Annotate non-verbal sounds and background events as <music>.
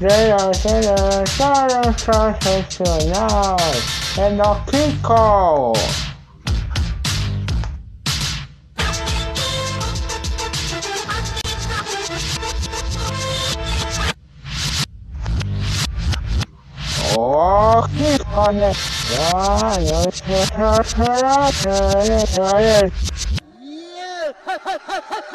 0 0 sensacional and no Kiko. Oh, Kiko, né? Ah, eu yeah! <laughs>